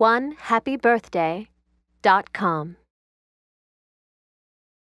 onehappybirthday.com.